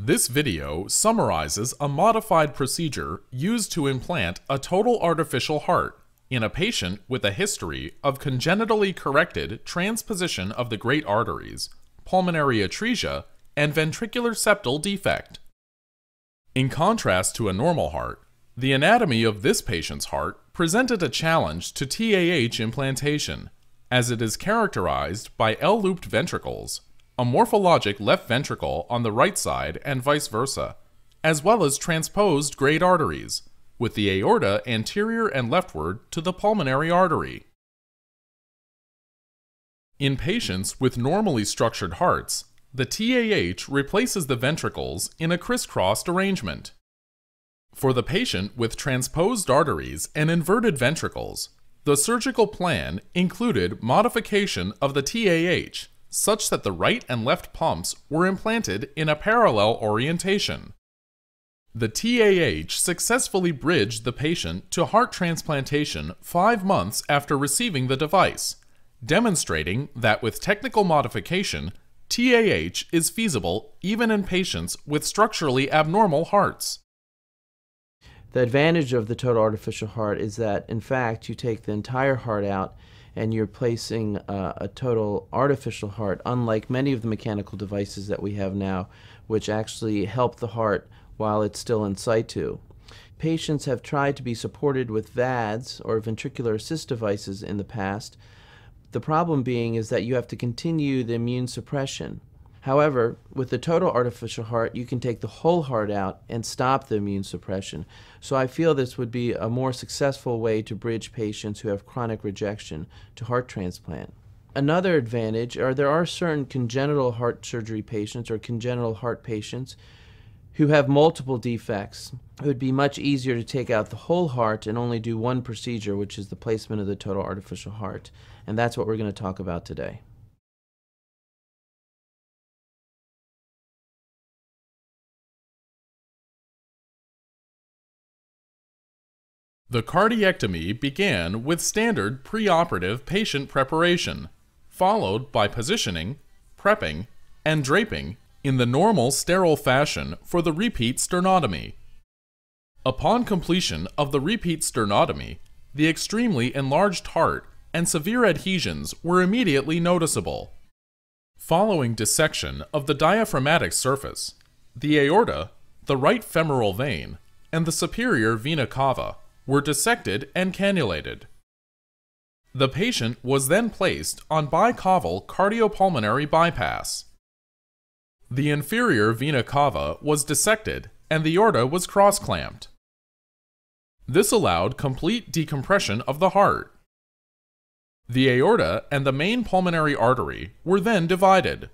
This video summarizes a modified procedure used to implant a total artificial heart in a patient with a history of congenitally corrected transposition of the great arteries, pulmonary atresia, and ventricular septal defect. In contrast to a normal heart, the anatomy of this patient's heart presented a challenge to TAH implantation, as it is characterized by L-looped ventricles, a morphologic left ventricle on the right side and vice versa, as well as transposed great arteries, with the aorta anterior and leftward to the pulmonary artery. In patients with normally structured hearts, the TAH replaces the ventricles in a crisscrossed arrangement. For the patient with transposed arteries and inverted ventricles, the surgical plan included modification of the TAH such that the right and left pumps were implanted in a parallel orientation. The TAH successfully bridged the patient to heart transplantation five months after receiving the device, demonstrating that with technical modification, TAH is feasible even in patients with structurally abnormal hearts. The advantage of the total artificial heart is that, in fact, you take the entire heart out and you're placing uh, a total artificial heart, unlike many of the mechanical devices that we have now, which actually help the heart while it's still in situ. Patients have tried to be supported with VADs or ventricular assist devices in the past. The problem being is that you have to continue the immune suppression. However, with the total artificial heart, you can take the whole heart out and stop the immune suppression. So I feel this would be a more successful way to bridge patients who have chronic rejection to heart transplant. Another advantage are there are certain congenital heart surgery patients or congenital heart patients who have multiple defects. It would be much easier to take out the whole heart and only do one procedure, which is the placement of the total artificial heart. And that's what we're going to talk about today. The cardiectomy began with standard preoperative patient preparation, followed by positioning, prepping, and draping in the normal sterile fashion for the repeat sternotomy. Upon completion of the repeat sternotomy, the extremely enlarged heart and severe adhesions were immediately noticeable. Following dissection of the diaphragmatic surface, the aorta, the right femoral vein, and the superior vena cava were dissected and cannulated. The patient was then placed on bicaval cardiopulmonary bypass. The inferior vena cava was dissected and the aorta was cross-clamped. This allowed complete decompression of the heart. The aorta and the main pulmonary artery were then divided.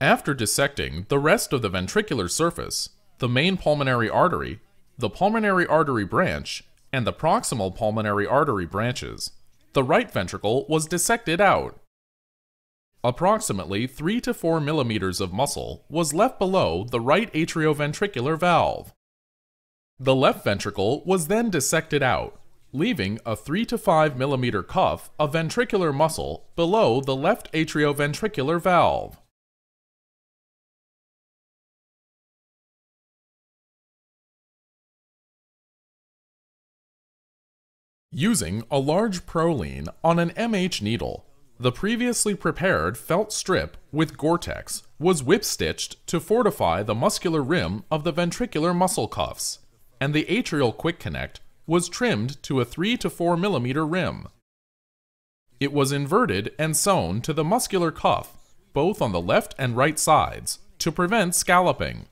After dissecting the rest of the ventricular surface, the main pulmonary artery the pulmonary artery branch, and the proximal pulmonary artery branches, the right ventricle was dissected out. Approximately 3 to 4 millimeters of muscle was left below the right atrioventricular valve. The left ventricle was then dissected out, leaving a 3 to 5 millimeter cuff of ventricular muscle below the left atrioventricular valve. Using a large Prolene on an MH needle, the previously prepared felt strip with Gore-Tex was whip-stitched to fortify the muscular rim of the ventricular muscle cuffs, and the atrial quick connect was trimmed to a 3 to 4 millimeter rim. It was inverted and sewn to the muscular cuff, both on the left and right sides, to prevent scalloping.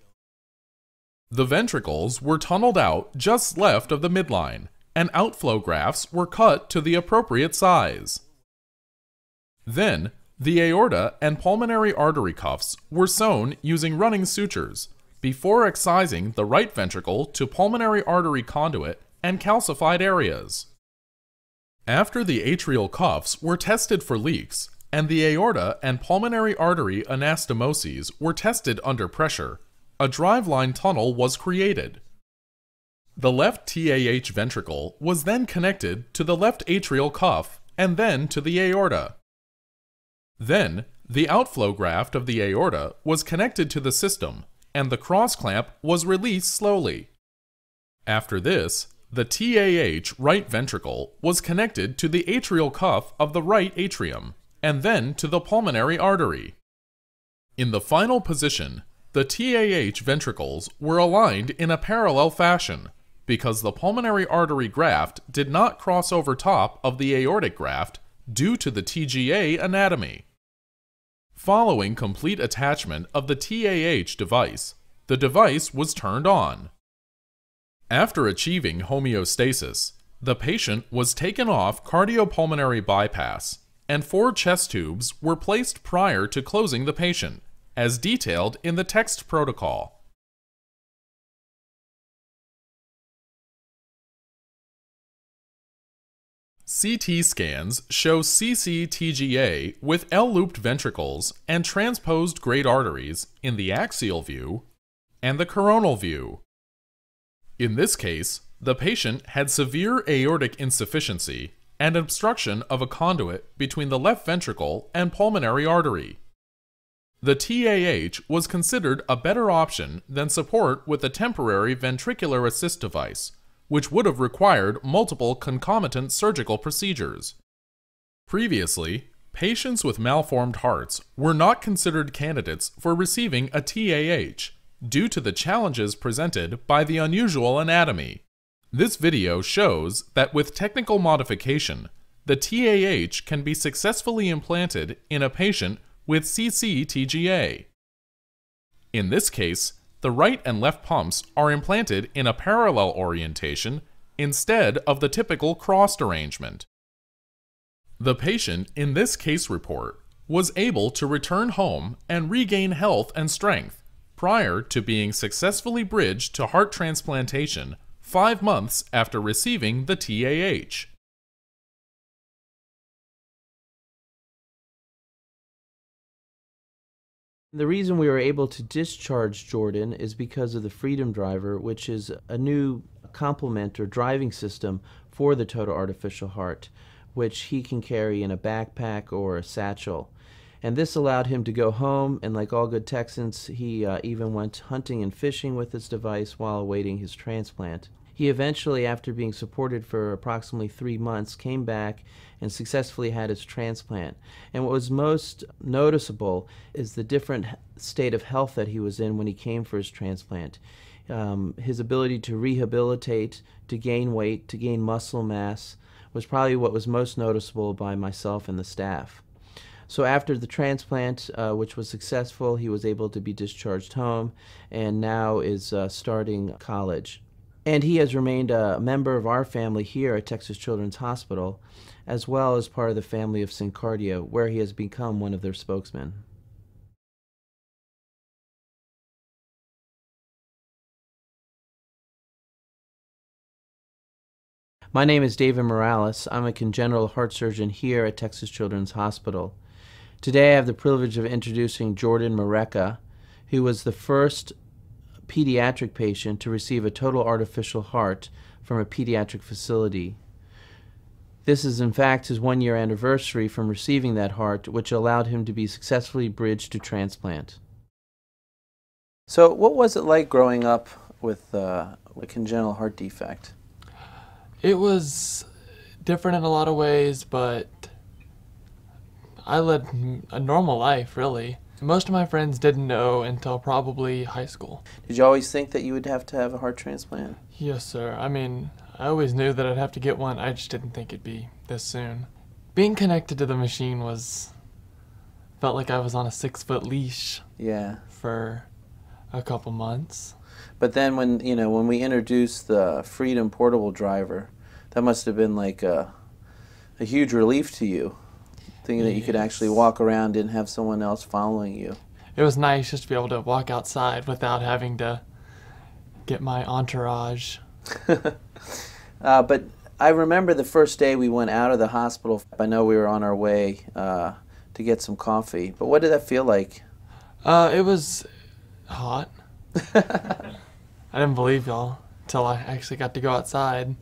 The ventricles were tunneled out just left of the midline, and outflow grafts were cut to the appropriate size. Then, the aorta and pulmonary artery cuffs were sewn using running sutures before excising the right ventricle to pulmonary artery conduit and calcified areas. After the atrial cuffs were tested for leaks and the aorta and pulmonary artery anastomoses were tested under pressure, a driveline tunnel was created. The left TAH ventricle was then connected to the left atrial cuff and then to the aorta. Then, the outflow graft of the aorta was connected to the system and the cross clamp was released slowly. After this, the TAH right ventricle was connected to the atrial cuff of the right atrium and then to the pulmonary artery. In the final position, the TAH ventricles were aligned in a parallel fashion because the pulmonary artery graft did not cross over top of the aortic graft due to the TGA anatomy. Following complete attachment of the TAH device, the device was turned on. After achieving homeostasis, the patient was taken off cardiopulmonary bypass, and four chest tubes were placed prior to closing the patient, as detailed in the text protocol. CT scans show CCTGA with L-looped ventricles and transposed great arteries in the axial view and the coronal view. In this case, the patient had severe aortic insufficiency and obstruction of a conduit between the left ventricle and pulmonary artery. The TAH was considered a better option than support with a temporary ventricular assist device which would have required multiple concomitant surgical procedures. Previously, patients with malformed hearts were not considered candidates for receiving a TAH due to the challenges presented by the unusual anatomy. This video shows that with technical modification, the TAH can be successfully implanted in a patient with CCTGA. In this case, the right and left pumps are implanted in a parallel orientation instead of the typical crossed arrangement. The patient in this case report was able to return home and regain health and strength prior to being successfully bridged to heart transplantation five months after receiving the TAH. The reason we were able to discharge Jordan is because of the Freedom Driver, which is a new complement or driving system for the total artificial heart, which he can carry in a backpack or a satchel. And this allowed him to go home, and like all good Texans, he uh, even went hunting and fishing with this device while awaiting his transplant. He eventually, after being supported for approximately three months, came back and successfully had his transplant. And what was most noticeable is the different state of health that he was in when he came for his transplant. Um, his ability to rehabilitate, to gain weight, to gain muscle mass was probably what was most noticeable by myself and the staff. So after the transplant, uh, which was successful, he was able to be discharged home and now is uh, starting college. And he has remained a member of our family here at Texas Children's Hospital, as well as part of the family of SynCardia, where he has become one of their spokesmen. My name is David Morales. I'm a congenital heart surgeon here at Texas Children's Hospital. Today I have the privilege of introducing Jordan Merecka, who was the first pediatric patient to receive a total artificial heart from a pediatric facility. This is, in fact, his one year anniversary from receiving that heart, which allowed him to be successfully bridged to transplant. So, what was it like growing up with uh, a congenital heart defect? It was different in a lot of ways, but I led a normal life, really. Most of my friends didn't know until probably high school. Did you always think that you would have to have a heart transplant? Yes, sir. I mean, I always knew that I'd have to get one. I just didn't think it'd be this soon. Being connected to the machine was felt like I was on a six foot leash. Yeah. For a couple months. But then when you know when we introduced the Freedom portable driver, that must have been like a a huge relief to you thinking that you could actually walk around and have someone else following you. It was nice just to be able to walk outside without having to get my entourage. uh, but I remember the first day we went out of the hospital. I know we were on our way uh, to get some coffee, but what did that feel like? Uh, it was hot. I didn't believe y'all until I actually got to go outside.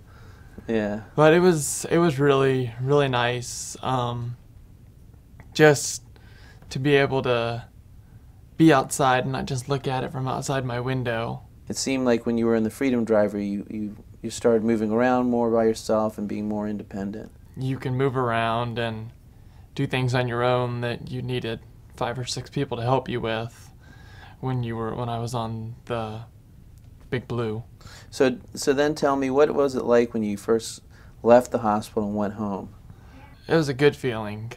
Yeah. But it was it was really really nice. Um, just to be able to be outside and not just look at it from outside my window. It seemed like when you were in the Freedom Driver, you, you, you started moving around more by yourself and being more independent. You can move around and do things on your own that you needed five or six people to help you with when you were when I was on the Big Blue. So, so then tell me, what was it like when you first left the hospital and went home? It was a good feeling.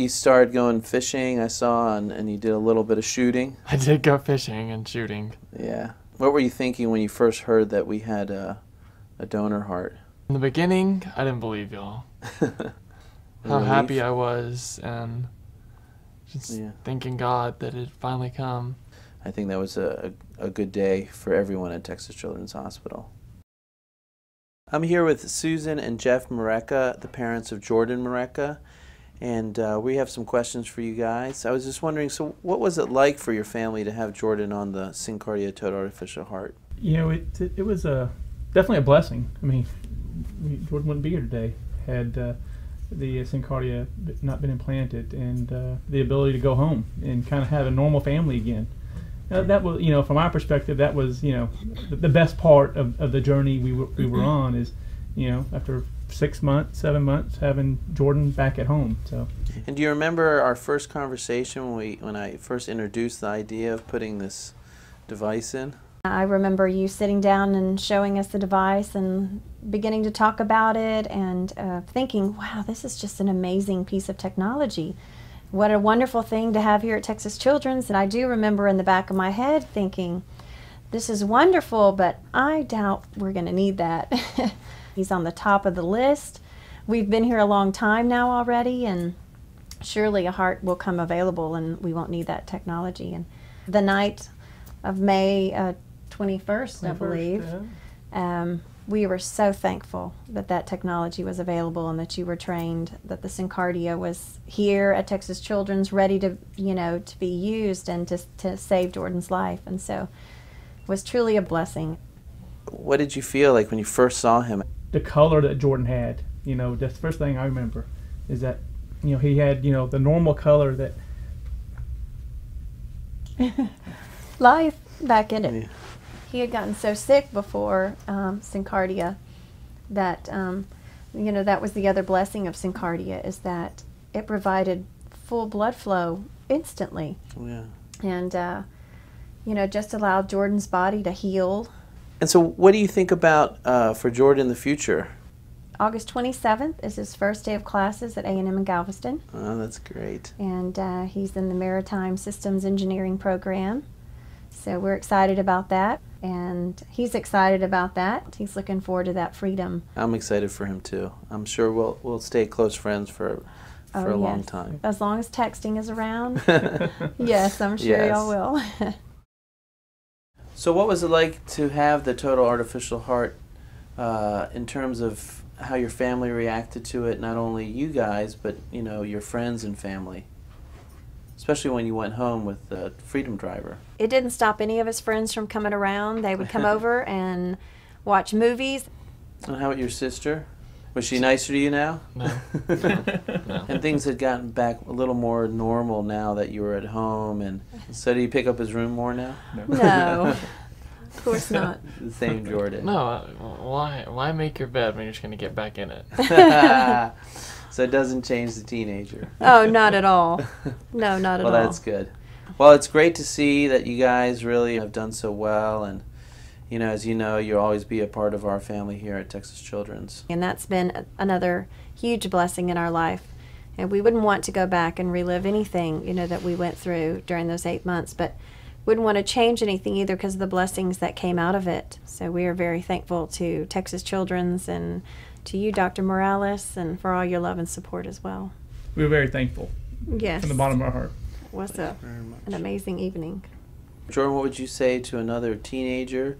You started going fishing, I saw, and, and you did a little bit of shooting. I did go fishing and shooting. Yeah. What were you thinking when you first heard that we had a, a donor heart? In the beginning, I didn't believe y'all. How Relief? happy I was and just Yeah. thanking God that it finally come. I think that was a, a, a good day for everyone at Texas Children's Hospital. I'm here with Susan and Jeff Merecka, the parents of Jordan Merecka, and uh, we have some questions for you guys. I was just wondering, so what was it like for your family to have Jordan on the SynCardia Total Artificial Heart? you know, it it, was a definitely a blessing. I mean, Jordan wouldn't be here today had uh, the SynCardia not been implanted, and uh, the ability to go home and kind of have a normal family again. Uh, that was, you know, from our perspective, that was, you know, the, the best part of, of the journey we were, we were on is, you know, after six months, seven months, having Jordan back at home. So And do you remember our first conversation when we when I first introduced the idea of putting this device in? I remember you sitting down and showing us the device and beginning to talk about it and uh, thinking, wow, this is just an amazing piece of technology. What a wonderful thing to have here at Texas Children's. And I do remember in the back of my head thinking, this is wonderful, but I doubt we're going to need that. He's on the top of the list. We've been here a long time now already, and surely a heart will come available and we won't need that technology. And the night of May uh, 21st, I believe, um, we were so thankful that that technology was available and that you were trained, that the SynCardia was here at Texas Children's ready to, you know, to be used and to, to save Jordan's life. And so it was truly a blessing. What did you feel like when you first saw him? The color that Jordan had. You know, that's the first thing I remember is that you know he had you know the normal color that Life back in it. Yeah. He had gotten so sick before um, SynCardia that, um, you know, that was the other blessing of SynCardia is that it provided full blood flow instantly. Yeah. and uh, you know just allowed Jordan's body to heal. And so, what do you think about uh, for Jordan in the future? August 27th is his first day of classes at A&M in Galveston, Oh, that's great. and uh, he's in the Maritime Systems Engineering program. So we're excited about that, and he's excited about that. He's looking forward to that freedom. I'm excited for him too. I'm sure we'll we'll stay close friends for for Oh, a long time. As long as texting is around, yes, I'm sure y'all will. So, what was it like to have the total artificial heart uh, in terms of how your family reacted to it? Not only you guys, but you know your friends and family, especially when you went home with the Freedom Driver. it didn't stop any of his friends from coming around. They would come over and watch movies. And how about your sister? Was she nicer to you now? No. No. And things had gotten back a little more normal now that you were at home. And so, do you pick up his room more now? No, of course not. The same Jordan. No, uh, why why make your bed when you're just gonna get back in it? so it doesn't change the teenager. Oh, not at all. No, not at well, all. Well, that's good. Well, it's great to see that you guys really have done so well, and you know, as you know, you'll always be a part of our family here at Texas Children's. And that's been another huge blessing in our life. And we wouldn't want to go back and relive anything, you know, that we went through during those eight months, but wouldn't want to change anything either because of the blessings that came out of it. So we are very thankful to Texas Children's and to you, Dr. Morales, and for all your love and support as well. We're very thankful Yes. from the bottom of our heart. What's was a, Very much. an amazing evening. Jordan, what would you say to another teenager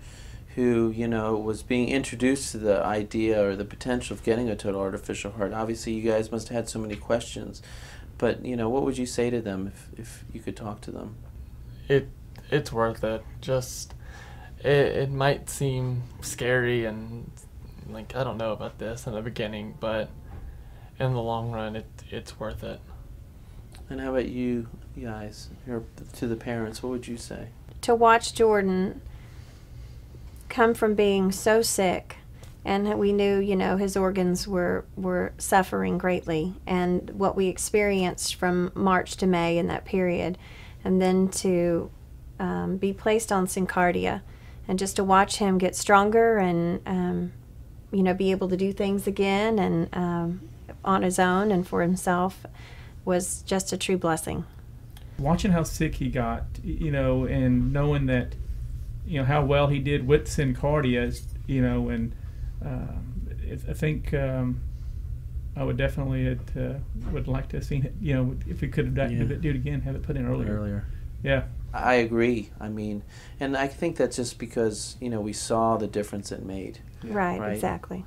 who, you know, was being introduced to the idea or the potential of getting a total artificial heart? Obviously, you guys must have had so many questions, but you know, what would you say to them if, if you could talk to them? It it's worth it. Just it, it might seem scary and like I don't know about this in the beginning, but in the long run, it it's worth it. And how about you, guys, or to the parents, what would you say? To watch Jordan come from being so sick and we knew you know his organs were were suffering greatly and what we experienced from March to May in that period and then to um, be placed on SynCardia and just to watch him get stronger and um, you know be able to do things again and um, on his own and for himself was just a true blessing watching how sick he got, you know, and knowing that, you know, how well he did with SynCardia, you know, and um, I think um, I would definitely uh, would like to have seen it, you know, if we could have done, Yeah. do it again, have it put in earlier. Earlier. Yeah, I agree. I mean, and I think that's just because you know we saw the difference it made. right, Right. exactly